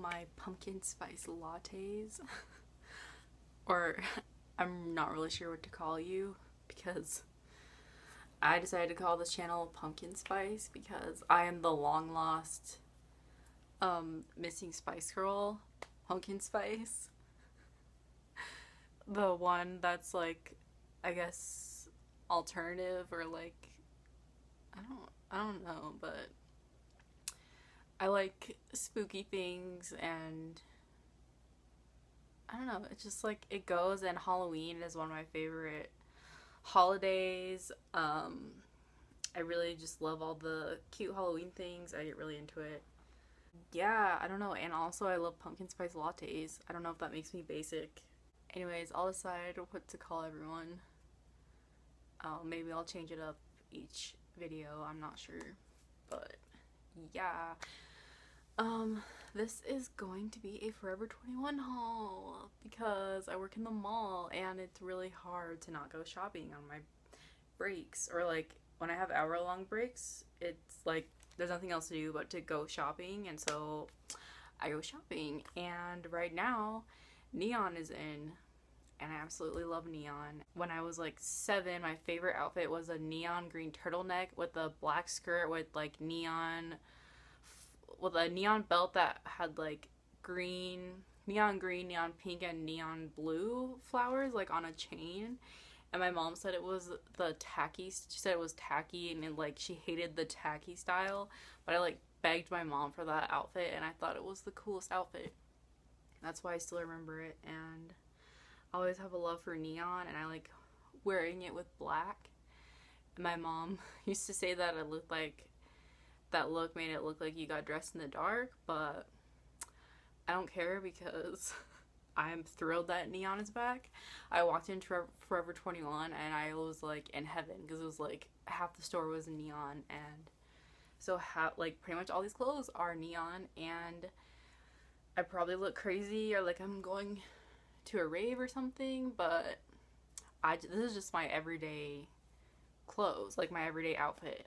my pumpkin spice lattes. or I'm not really sure what to call you because I decided to call this channel Pumpkin Spice because I am the long lost um, missing Spice Girl, Pumpkin Spice. the one that's like, I guess, alternative or like, I don't, I don't know, but I like spooky things and I don't know, it's just like it goes and Halloween is one of my favorite holidays. Um I really just love all the cute Halloween things. I get really into it. Yeah, I don't know. And also I love pumpkin spice lattes. I don't know if that makes me basic. Anyways, I'll decide what to call everyone. Uh, maybe I'll change it up each video. I'm not sure. But yeah. Um, this is going to be a Forever 21 haul because I work in the mall and it's really hard to not go shopping on my breaks or like when I have hour long breaks, it's like there's nothing else to do but to go shopping and so I go shopping and right now Neon is in and I absolutely love neon. When I was like seven, my favorite outfit was a neon green turtleneck with a black skirt with like neon with a neon belt that had like green, neon green, neon pink, and neon blue flowers like on a chain. And my mom said it was the tacky. She said it was tacky, and like she hated the tacky style. But I like begged my mom for that outfit, and I thought it was the coolest outfit. That's why I still remember it, and I always have a love for neon, and I like wearing it with black. And my mom used to say that I looked like that look made it look like you got dressed in the dark, but I don't care because I'm thrilled that Neon is back. I walked into Forever 21 and I was like in heaven because it was like half the store was neon and so ha- like pretty much all these clothes are neon and I probably look crazy or like I'm going to a rave or something, but I this is just my everyday clothes, like my everyday outfit.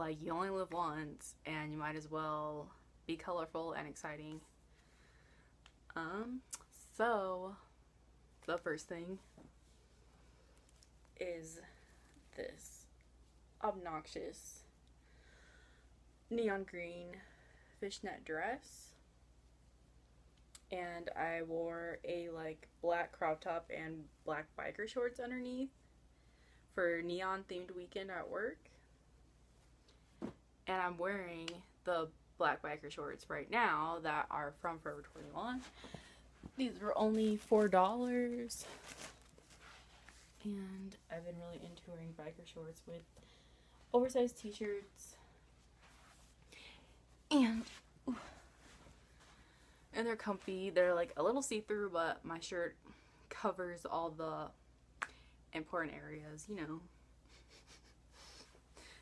Like, you only live once, and you might as well be colorful and exciting. Um, so, the first thing is this obnoxious neon green fishnet dress. And I wore a like black crop top and black biker shorts underneath for neon themed weekend at work and I'm wearing the black biker shorts right now that are from Forever 21. These were only four dollars, and I've been really into wearing biker shorts with oversized t-shirts, and and they're comfy. They're like a little see-through, but my shirt covers all the important areas, you know.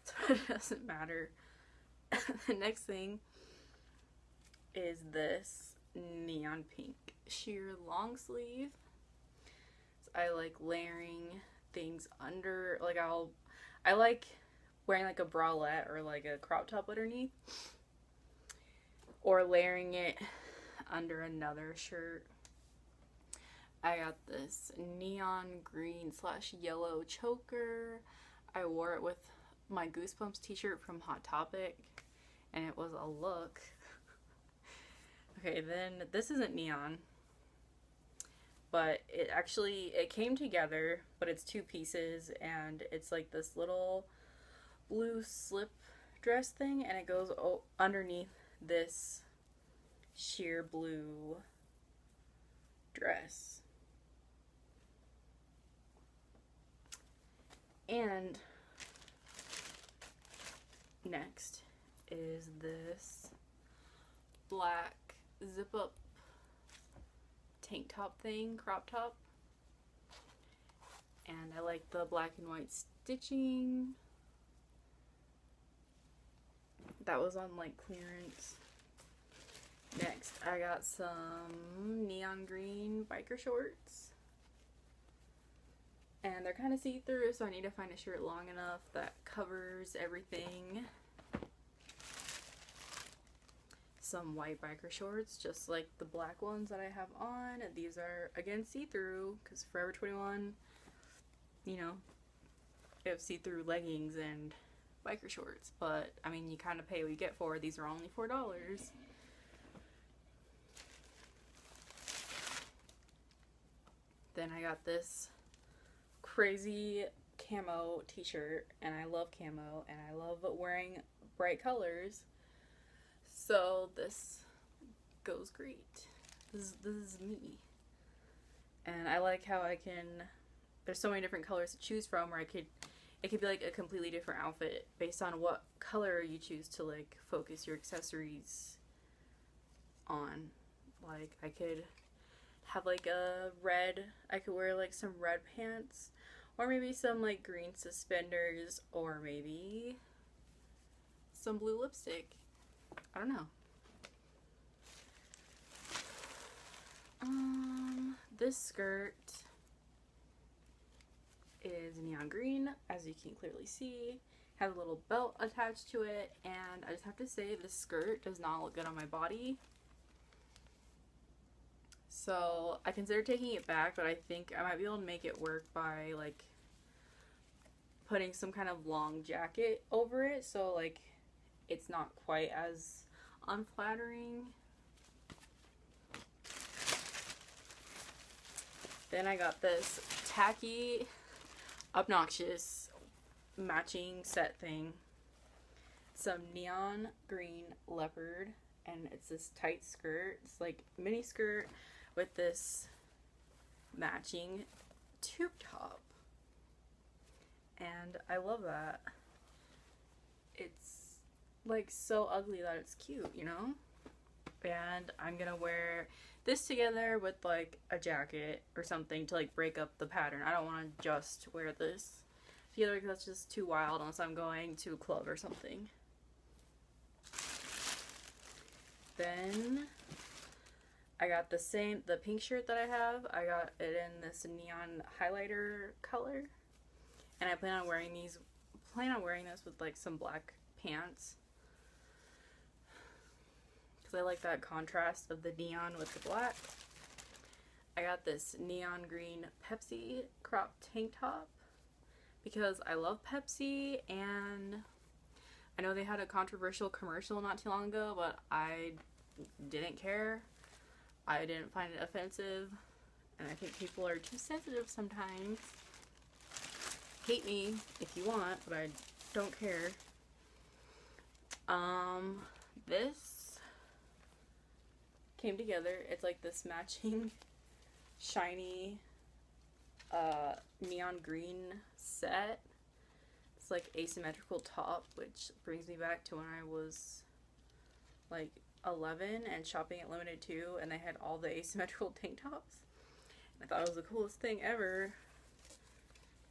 so it doesn't matter the next thing is this neon pink sheer long sleeve. So I like layering things under, like I'll, I like wearing like a bralette or like a crop top underneath or layering it under another shirt. I got this neon green slash yellow choker. I wore it with my Goosebumps t-shirt from Hot Topic and it was a look. okay, then this isn't neon, but it actually, it came together, but it's two pieces and it's like this little blue slip dress thing and it goes underneath this sheer blue dress. And next is this black zip up tank top thing, crop top. And I like the black and white stitching. That was on like clearance. Next, I got some neon green biker shorts. And they're kind of see-through, so I need to find a shirt long enough that covers everything. Some white biker shorts, just like the black ones that I have on. These are again see-through because Forever 21, you know, they have see-through leggings and biker shorts. But I mean, you kind of pay what you get for. These are only four dollars. Then I got this crazy camo t-shirt and I love camo and I love wearing bright colors. So this goes great. This is, this is me. And I like how I can there's so many different colors to choose from where I could it could be like a completely different outfit based on what color you choose to like focus your accessories on. Like I could have like a red, I could wear like some red pants or maybe some like green suspenders or maybe some blue lipstick. I don't know. Um, this skirt is neon green, as you can clearly see. Has a little belt attached to it, and I just have to say this skirt does not look good on my body. So I considered taking it back, but I think I might be able to make it work by like putting some kind of long jacket over it so like it's not quite as unflattering. Then I got this tacky, obnoxious matching set thing. Some neon green leopard and it's this tight skirt. It's like mini skirt with this matching tube top. And I love that. It's like so ugly that it's cute, you know? And I'm gonna wear this together with like a jacket or something to like break up the pattern. I don't want to just wear this together because that's just too wild unless I'm going to a club or something. Then I got the same, the pink shirt that I have. I got it in this neon highlighter color. And I plan on wearing these, plan on wearing this with like some black pants. Because I like that contrast of the neon with the black. I got this neon green Pepsi crop tank top because I love Pepsi and I know they had a controversial commercial not too long ago, but I didn't care. I didn't find it offensive, and I think people are too sensitive sometimes. Hate me if you want, but I don't care. Um, this came together. It's like this matching shiny uh, neon green set. It's like asymmetrical top, which brings me back to when I was like 11 and shopping at Limited Too, and they had all the asymmetrical tank tops. I thought it was the coolest thing ever.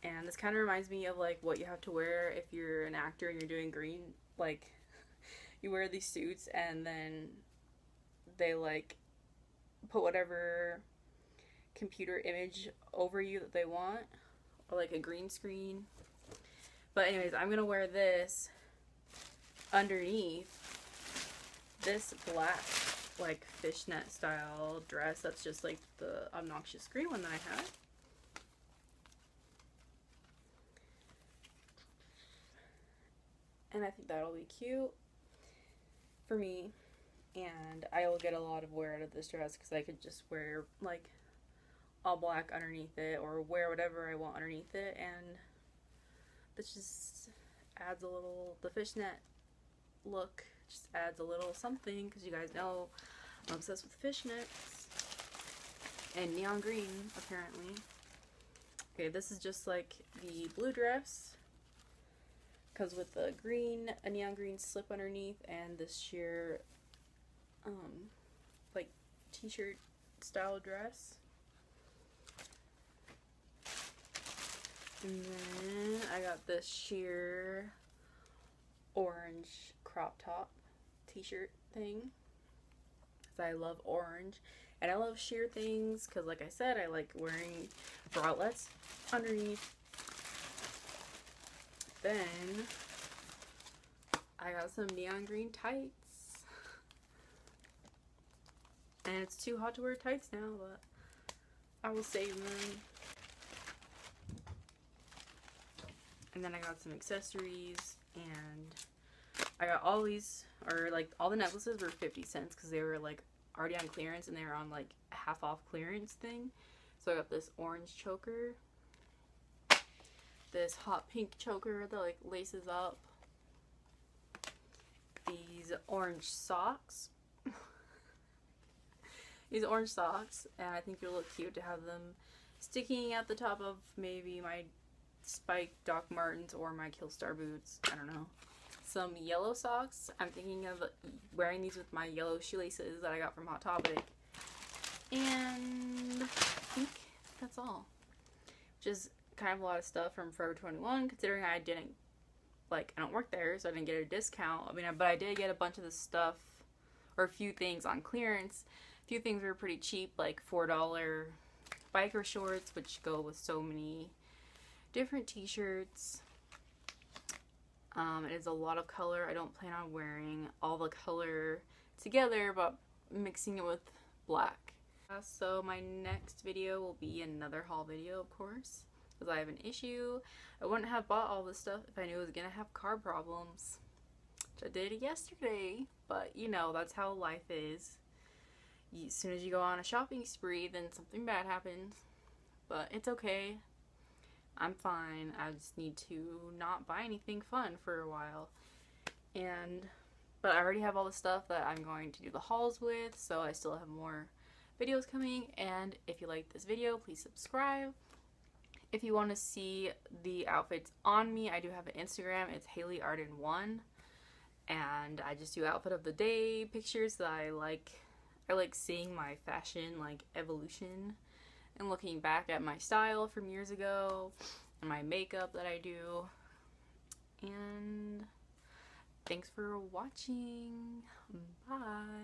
And this kind of reminds me of like what you have to wear if you're an actor and you're doing green. Like, you wear these suits and then they like put whatever computer image over you that they want, or like a green screen. But, anyways, I'm gonna wear this underneath this black like fishnet style dress that's just like the obnoxious green one that I had. And I think that'll be cute for me. And I will get a lot of wear out of this dress because I could just wear like all black underneath it or wear whatever I want underneath it. And this just adds a little, the fishnet look just adds a little something because you guys know I'm obsessed with fishnets and neon green apparently. Okay, this is just like the blue dress because with the green, a neon green slip underneath and this sheer um, like t-shirt style dress. And then I got this sheer orange crop top t-shirt thing. Because I love orange. And I love sheer things because like I said I like wearing bralettes underneath. Then I got some neon green tights And it's too hot to wear tights now, but I will save them. And then I got some accessories and I got all these, or like all the necklaces were 50 cents because they were like already on clearance and they were on like half off clearance thing. So I got this orange choker, this hot pink choker that like laces up, these orange socks, these orange socks, and I think it'll look cute to have them sticking at the top of maybe my spike Doc Martens or my Killstar boots. I don't know. Some yellow socks. I'm thinking of wearing these with my yellow shoelaces that I got from Hot Topic. And I think that's all. Which is kind of a lot of stuff from Forever 21 considering I didn't like I don't work there so I didn't get a discount. I mean but I did get a bunch of the stuff or a few things on clearance. Few things were pretty cheap like $4 biker shorts which go with so many different t-shirts. Um, it is a lot of color. I don't plan on wearing all the color together but mixing it with black. Uh, so my next video will be another haul video of course because I have an issue. I wouldn't have bought all this stuff if I knew I was gonna have car problems. Which I did yesterday, but you know, that's how life is. As soon as you go on a shopping spree, then something bad happens. But it's okay. I'm fine. I just need to not buy anything fun for a while. And, but I already have all the stuff that I'm going to do the hauls with, so I still have more videos coming. And if you like this video, please subscribe. If you want to see the outfits on me, I do have an Instagram. It's Hayley Arden one and I just do outfit of the day pictures that I like. I like seeing my fashion like evolution and looking back at my style from years ago and my makeup that I do. And thanks for watching. Bye.